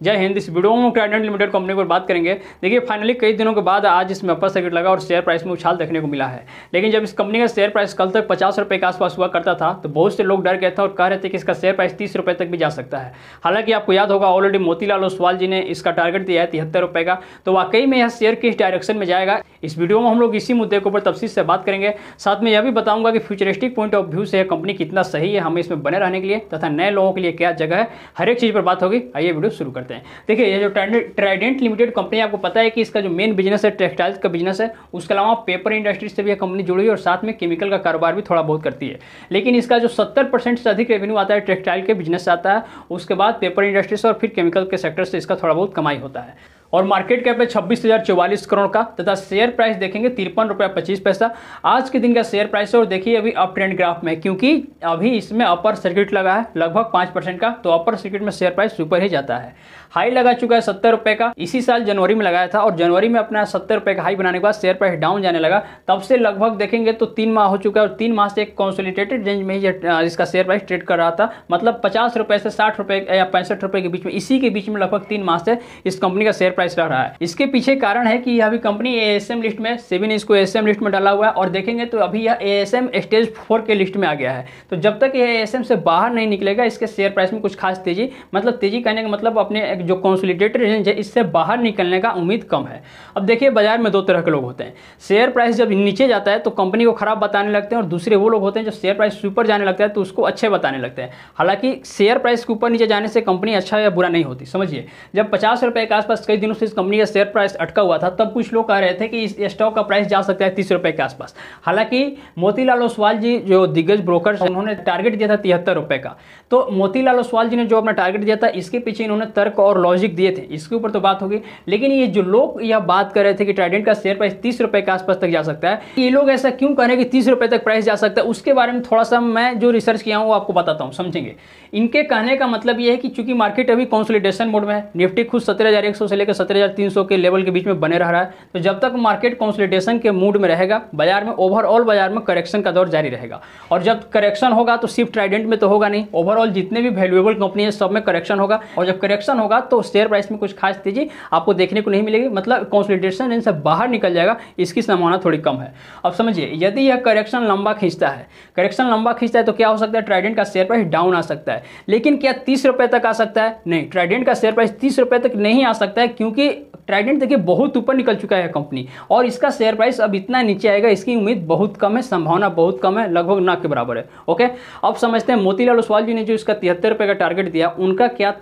जय हिंद, इस वीडियो में ट्राइडेंट लिमिटेड कंपनी पर बात करेंगे। देखिए फाइनली कई दिनों के बाद आज इसमें अपर सर्किट लगा और शेयर प्राइस में उछाल देखने को मिला है। लेकिन जब इस कंपनी का शेयर प्राइस कल तक पचास रुपये के आसपास हुआ करता था तो बहुत से लोग डर गए थे और कह रहे थे कि इसका शेयर प्राइस तीस रुपये तक भी जा सकता है। हालाँकि आपको याद होगा ऑलरेडी मोतीलाल ओसवाल जी ने इसका टारगेट दिया है तिहत्तर रुपये का। तो वाकई में यह शेयर किस डायरेक्शन में जाएगा? इस वीडियो में हम लोग इसी मुद्दे के ऊपर तफसील से बात करेंगे। साथ में यह भी बताऊँगा कि फ्यूचरिस्टिक पॉइंट ऑफ़ व्यू से यह कंपनी कितना सही है हमें इसमें बने रहने के लिए तथा नए लोगों के लिए क्या जगह है, हर एक चीज़ पर बात होगी। आइए वीडियो शुरू करते हैं। देखिए, ये जो ट्राइडेंट लिमिटेड कंपनी आपको पता है कि इसका जो मेन बिज़नेस है टेक्सटाइल्स का बिज़नेस है, उसके अलावा पेपर इंडस्ट्री से भी यह कंपनी जुड़ी हुई और साथ में केमिकल का कारोबार भी थोड़ा बहुत करती है। लेकिन इसका जो सत्तर से अधिक रेवेन्यू आता है टेक्सटाइल के बिज़नेस से आता है, उसके बाद पेपर इंडस्ट्री से और फिर केमिकल के सेक्टर से इसका थोड़ा बहुत कमाई होता है। और मार्केट कैप है छब्बीस हज़ार चौवालीस करोड़ का तथा शेयर प्राइस देखेंगे तिरपन रुपया पच्चीस पैसा। आज के दिन का शेयर प्राइस है और देखिए अभी अप ट्रेंड ग्राफ में, क्योंकि अभी इसमें अपर सर्किट लगा है, लगभग पाँच परसेंट का तो अपर सर्किट में शेयर प्राइस ऊपर ही जाता है। हाई लगा चुका है सत्तर रुपये का, इसी साल जनवरी में लगाया था और जनवरी में अपना सत्तर रुपये का हाई बनाने के बाद शेयर प्राइस डाउन जाने लगा। तब से लगभग देखेंगे तो तीन माह हो चुका है और तीन माह से एक कॉन्सोलिटेटेड रेंज में ही इसका शेयर प्राइस ट्रेड कर रहा था। मतलब पचास रुपये से साठ रुपये या पैंसठ रुपये के बीच में, इसी के बीच में लगभग तीन माह से इस कंपनी का शेयर प्राइस रह रहा है। इसके पीछे कारण है कि अभी कंपनी एएसएम लिस्ट में सेवन इसको ए लिस्ट में डाला हुआ है और देखेंगे तो अभी यह एएसएम स्टेज फोर के लिस्ट में आ गया है। तो जब तक ये ए से बाहर नहीं निकलेगा, इसके शेयर प्राइस में कुछ खास तेज़ी मतलब तेज़ी कहने का मतलब अपने जो कॉन्सोलिडेटेड रेंज है, इससे बाहर निकलने का उम्मीद कम है। अब देखिए, बाज़ार में दो तरह के लोग होते हैं। शेयर प्राइस जब नीचे जाता है तो कंपनी को खराब बताने लगते हैं और दूसरे वो लोग होते हैं जो शेयर प्राइस ऊपर जाने लगता है तो उसको अच्छे बताने लगते हैं। हालाँकि शेयर प्राइस के ऊपर नीचे जाने से कंपनी अच्छा या बुरा नहीं होती, समझिए। जब पचास रुपये के आसपास कई से इस कंपनी का शेयर प्राइस अटका हुआ था, तब कुछ लोग कह रहे थे कि इस स्टॉक का प्राइस जा सकता है तीस रुपये के आसपास। हालाँकि मोतीलाल ओसवाल जी जो दिग्गज ब्रोकर उन्होंने टारगेट दिया था तिहत्तर रुपये का। तो मोतीलाल ओसवाल जी ने जो अपना टारगेट दिया था, इसके पीछे इन्होंने तर्क और लॉजिक दिए थे। इसके ऊपर तो बात होगी। लेकिन ये जो लोग यह बात कर रहे थे कि ट्राइडेंट का शेयर प्राइस तीस रुपये के आसपास तक जा सकता है, ये लोग ऐसा क्यों कह रहे हैं कि तीस रुपये तक प्राइस जा सकता है, उसके बारे में थोड़ा सा मैं जो रिसर्च किया हूँ, वो आपको बताता हूँ, समझेंगे। इनके कहने का मतलब ये है कि चूँकि मार्केट अभी कॉन्सोलिडेशन मोड में है निफ्टी खुद सत्रह हज़ार एक सौ से लेकर सत्रह के लेवल के बीच में बने रह रहा है। तो जब तक मार्केट कॉन्सोलिडेशन के मूड में रहेगा, बाज़ार में, ओवरऑल बाज़ार में करेक्शन का दौर जारी रहेगा। और जब करेक्शन होगा तो सिर्फ़ ट्राइडेंट में तो होगा नहीं। ओवरऑल जितने भी वैल्यूएबल कंपनी है, सब में करेक्शन होगा। और जब करेक्शन होगा तो शेयर प्राइस में कुछ खास तेज़ी आपको देखने को नहीं मिलेगी। मतलब कॉन्सोलिडेशन इनसे बाहर निकल जाएगा, इसकी संभावना थोड़ी कम है। अब समझिए, यदि यह करेक्शन लंबा खींचता है, करेक्शन लंबा खींचता है तो क्या हो सकता है? ट्राइडेंट का शेयर प्राइस डाउन आ सकता है। लेकिन क्या तीस रुपए तक आ सकता है? नहीं, ट्राइडेंट का शेयर प्राइस तीस रुपए तक नहीं आ सकता है क्योंकि ट्राइडेंट देखिए, बहुत ऊपर निकल चुका है कंपनी और इसका शेयर प्राइस अब इतना नीचे आएगा, इसकी उम्मीद बहुत कम है, संभावना बहुत कम है, लगभग ना के बराबर है। ओके अब समझते हैं, मोतीलाल ओसवाल जी ने जो इसका तिहत्तर रुपये का टारगेट दिया, उनका क्या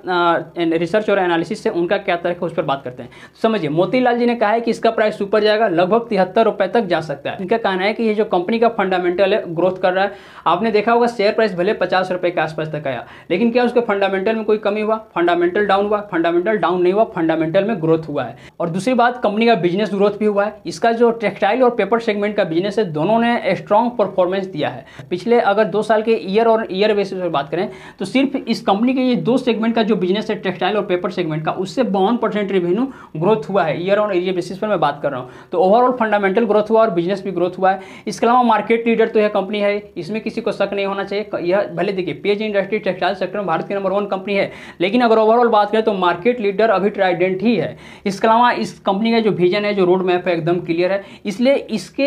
रिसर्च और एनालिसिस से उनका क्या तरह उस पर बात करते हैं। समझिए, मोतीलाल जी ने कहा है कि इसका प्राइस ऊपर जाएगा, लगभग तिहत्तर रुपये तक जा सकता है। इनका कहना है कि ये जो कंपनी का फंडामेंटल है ग्रोथ कर रहा है। आपने देखा होगा शेयर प्राइस भले पचास रुपये के आसपास तक आया, लेकिन क्या उसके फंडामेंटल में कोई कमी हुआ? फंडामेंटल डाउन हुआ फंडामेंटल डाउन नहीं हुआ फंडामेंटल में ग्रोथ हुआ है। और दूसरी बात कंपनी का बिज़नेस ग्रोथ भी हुआ है। इसका जो टेक्सटाइल और पेपर सेगमेंट का बिज़नेस है, दोनों ने स्ट्रॉन्ग परफॉर्मेंस दिया है। पिछले अगर दो साल के ईयर और ईयर बेसिस पर बात करें तो सिर्फ़ इस कंपनी के ये दो सेगमेंट का जो बिज़नेस है टेक्सटाइल और पेपर सेगमेंट का, उससे बावन परसेंट रेवेन्यू ग्रोथ हुआ है। ईयर ऑन ईयर बेसिस पर मैं बात कर रहा हूँ। तो ओवरऑल फंडामेंटल ग्रोथ हुआ और बिज़नेस भी ग्रोथ हुआ है। इसके अलावा मार्केट लीडर तो यह कंपनी है, इसमें किसी को शक नहीं होना चाहिए। यह भले देखिए पेज इंडस्ट्री टेक्सटाइल सेक्टर में भारत की नंबर वन कंपनी है। लेकिन अगर ओवरऑल बात करें तो मार्केट लीडर अभी ट्राइडेंट ही है। इसके अलावा इस कंपनी का जो विजन है, जो रोड मैप है, एकदम क्लियर है। इसलिए इसके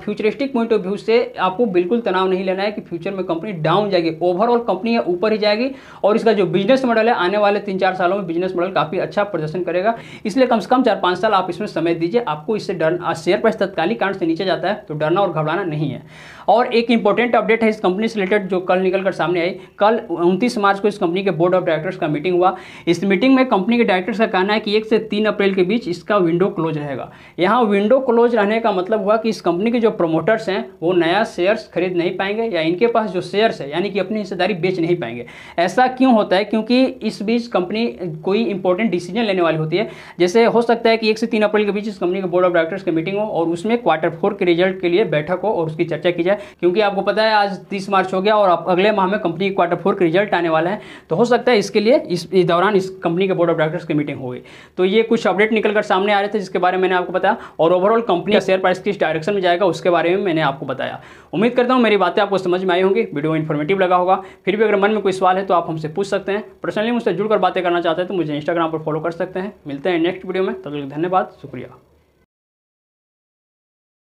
फ्यूचरिस्टिक पॉइंट ऑफ़ व्यू से आपको बिल्कुल तनाव नहीं लेना है कि फ्यूचर में कंपनी डाउन जाएगी। ओवरऑल कंपनी ऊपर ही जाएगी और इसका जो बिज़नेस मॉडल है, आने वाले तीन चार सालों में बिज़नेस मॉडल काफ़ी अच्छा प्रदर्शन करेगा। इसलिए कम से कम चार पाँच साल आप इसमें समय दीजिए। आपको इससे डर शेयर प्राइस तत्कालिक कारण से नीचे जाता है तो डरना और घबराना नहीं है। और एक इंपॉर्टेंट अपडेट है, इस कंपनी से रिलेटेड जो कल निकल कर सामने आई। कल उनतीस मार्च को इस कंपनी के बोर्ड ऑफ़ डायरेक्टर्स का मीटिंग हुआ। इस मीटिंग में कंपनी के डायरेक्टर्स का कहना है कि एक से तीन अप्रैल के बीच इसका विंडो क्लोज रहेगा। यहाँ विंडो क्लोज रहने का मतलब हुआ कि इस कंपनी के जो प्रमोटर्स हैं, वो नया शेयर्स खरीद नहीं पाएँगे या इनके पास जो शेयर्स है, यानी कि अपनी हिस्सेदारी बेच नहीं पाएँगे। ऐसा क्यों होता है? क्योंकि इस बीच कंपनी कोई इंपॉर्टेंट डिसीज़न लेने वाली होती है। जैसे हो सकता है कि एक से तीन अप्रैल के बीच इस कंपनी के बोर्ड ऑफ़ डायरेक्टर्स की मीटिंग हो और उसमें क्वार्टर फोर के रिज़ल्ट के लिए बैठक हो और उसकी चर्चा की जाए। क्योंकि आपको पता है, आज तीस मार्च हो गया और अगले माह में कंपनी के क्वार्टर फोर के रिज़ल्ट आने वाला है। तो हो सकता है इसके लिए इस दौरान इस कंपनी के बोर्ड ऑफ़ डायरेक्टर्स की मीटिंग होगी तो ये कुछ अपडेट निकल कर सामने आ रहे थे, जिसके बारे में मैंने आपको बताया, और ओवरऑल कंपनी का शेयर प्राइस किस डायरेक्शन में जाएगा, उसके बारे में मैंने आपको बताया। उम्मीद करता हूँ मेरी बातें आपको समझ में आई होंगी वीडियो इन्फॉर्मेटिव लगा होगा। फिर भी अगर मन में कोई सवाल है तो आप हमसे पूछ सकते हैं। पर्सनली मुझसे जुड़कर बातें करना चाहते हैं तो मुझे इंस्टाग्राम पर फॉलो कर सकते हैं। मिलते हैं नेक्स्ट वीडियो में, तब तक धन्यवाद, शुक्रिया।